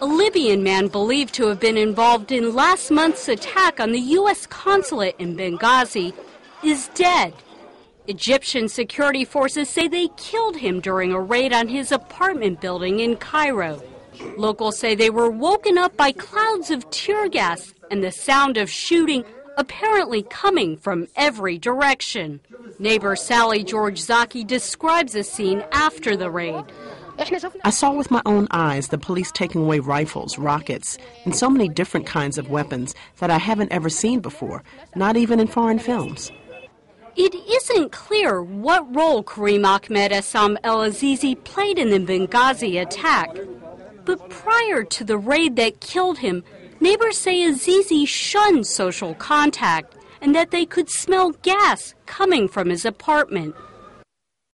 a Libyan man believed to have been involved in last month's attack on the U.S. consulate in Benghazi, is dead. Egyptian security forces say they killed him during a raid on his apartment building in Cairo. Locals say they were woken up by clouds of tear gas and the sound of shooting apparently coming from every direction. Neighbor Sally George Zaki describes the scene after the raid. I saw with my own eyes the police taking away rifles, rockets, and so many different kinds of weapons that I haven't ever seen before, not even in foreign films. It isn't clear what role Karim Ahmed Assam El Azizi played in the Benghazi attack. But prior to the raid that killed him, neighbors say Azizi shunned social contact and that they could smell gas coming from his apartment.